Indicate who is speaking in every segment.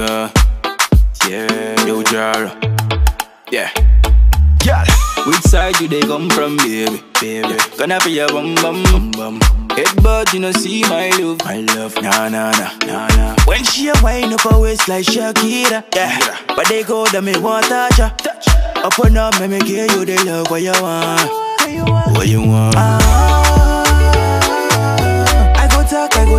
Speaker 1: nigga. Yeah, yo, Jara. Yeah. Girl, which side do they come from, baby? Baby, gonna be a bum bum bum bum. Headbutt, you know, see my love, my love, nah nah nah nah nah.
Speaker 2: When she a wind up her waist like Shakira, yeah. yeah. But they go to me want touch her. Up and up, me make you the love what you want.
Speaker 1: What you want?
Speaker 2: Ah, I go talk, I go talk, I go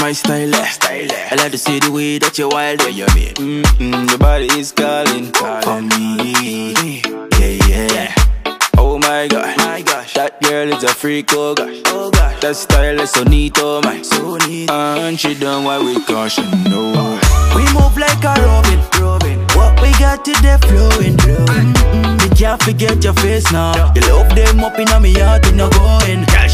Speaker 1: my style, eh? style. eh. I like to see the way that you wild, where you mean? Mm-mm, your body is calling, for me. Yeah, yeah. Oh my god,
Speaker 2: My gosh,
Speaker 1: that girl is a freak, oh gosh.
Speaker 2: oh gosh,
Speaker 1: That style is so neat, oh my.
Speaker 2: so neat.
Speaker 1: And she done what we caution, no.
Speaker 2: We move like a robin, robin. What we got today flowing, flowing. Mm-mm, Me can't forget your face now. You love them up in a me heart, it no going. Girl,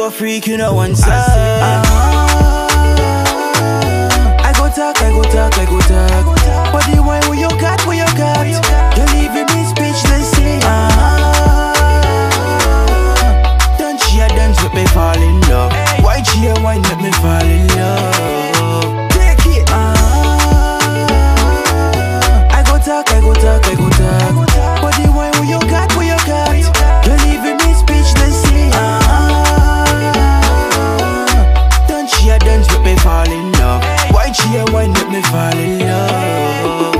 Speaker 2: you a freak, you know one side. Ah, I go talk, I go talk, I go talk. But the wine what you got, me fall in love?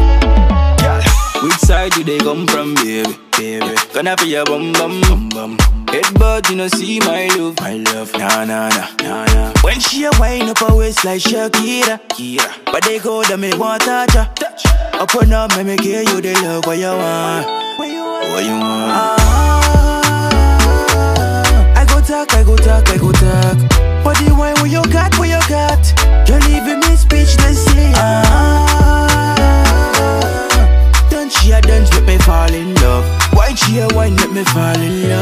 Speaker 1: Girl, which side do they come from, baby? Baby, gonna be a bum bum bum bum. Headbutt, you know, see my love, my love, nah nah nah nah nah.
Speaker 2: When she a wind up her waist like Shakira,
Speaker 1: Kira,
Speaker 2: but they go to me want touch her. Up and up, me make you the love what you want.
Speaker 1: what you want?
Speaker 2: Ah, I Yeah, why let me fall in love?